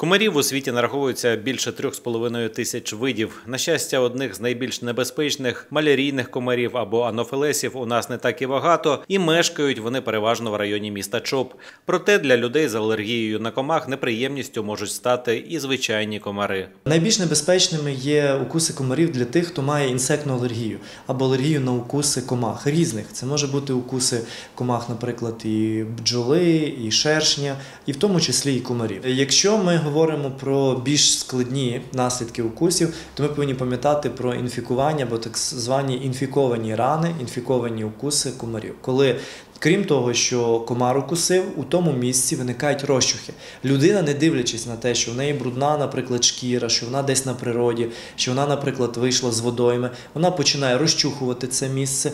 Комарів у світі нараховується більше 3,5 тисяч видів. На щастя, одних з найбільш небезпечних малярійних комарів або анофелесів у нас не так і багато, і мешкають вони переважно в районі міста Чоп. Проте для людей з алергією на комах неприємністю можуть стати і звичайні комари. Найбільш небезпечними є укуси комарів для тих, хто має інсектну алергію або алергію на укуси комах різних. Це може бути укуси комах, наприклад, і бджоли, і шершня, і в тому числі і комарів. Якщо ми говоримо про більш складні наслідки укусів, то ми повинні пам'ятати про інфікування або так звані інфіковані рани, інфіковані укуси комарів. Коли Крім того, що комар укусив, у тому місці виникають розчухи. Людина, не дивлячись на те, що в неї брудна, наприклад, шкіра, що вона десь на природі, що вона, наприклад, вийшла з водойми, вона починає розчухувати це місце,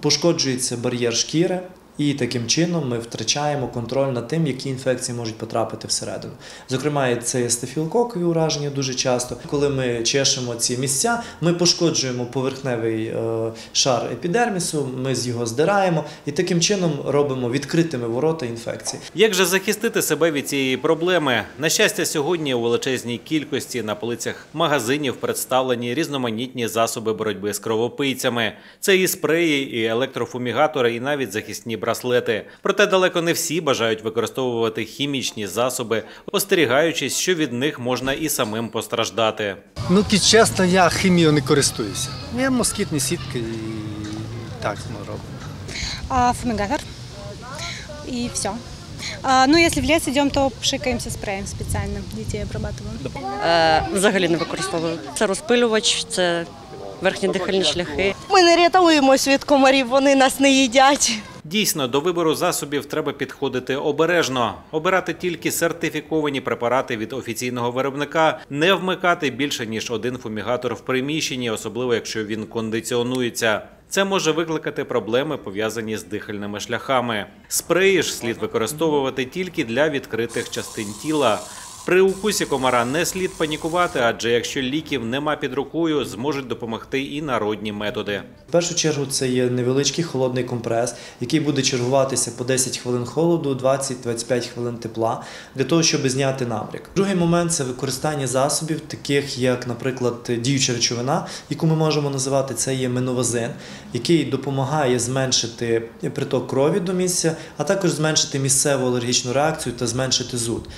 пошкоджується бар'єр шкіри. І таким чином ми втрачаємо контроль над тим, які інфекції можуть потрапити всередину. Зокрема, це є стафілококові ураження дуже часто. Коли ми чешемо ці місця, ми пошкоджуємо поверхневий е, шар епідермісу, ми з його здираємо і таким чином робимо відкритими ворота інфекції. Як же захистити себе від цієї проблеми? На щастя, сьогодні у величезній кількості на полицях магазинів представлені різноманітні засоби боротьби з кровопийцями. Це і спреї, і електрофумігатори, і навіть захисні браслети. Проте далеко не всі бажають використовувати хімічні засоби, остерігаючись, що від них можна і самим постраждати. Ну, чесно, я хімією не користуюся. Є москітні сітки і так ми робимо. А, фумигатор. И все. А, ну, если в лес идем, то пшикаемся спреем специальным. Детей обрабатываем. Е, взагалі не використовую. Це розпилювач, це верхні дихальні шляхи. Ми не рятуємось від комарів, вони нас не їдять. Дійсно, до вибору засобів треба підходити обережно, обирати тільки сертифіковані препарати від офіційного виробника, не вмикати більше ніж один фумігатор в приміщенні, особливо якщо він кондиціонується. Це може викликати проблеми, пов'язані з дихальними шляхами. Спреї ж слід використовувати тільки для відкритих частин тіла. При укусі комара не слід панікувати, адже якщо ліків нема під рукою, зможуть допомогти і народні методи. В першу чергу це є невеличкий холодний компрес, який буде чергуватися по 10 хвилин холоду, 20-25 хвилин тепла, для того, щоб зняти набряк. Другий момент це використання засобів, таких як, наприклад, діюча речовина, яку ми можемо називати це є миновазин, який допомагає зменшити приток крові до місця, а також зменшити місцеву алергічну реакцію та зменшити зуд.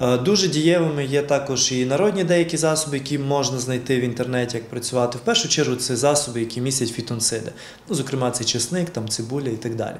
Е, Дуже дієвими є також і народні деякі засоби, які можна знайти в інтернеті, як працювати. В першу чергу це засоби, які містять фітонциди. Ну, зокрема, це чесник, там цибуля і так далі.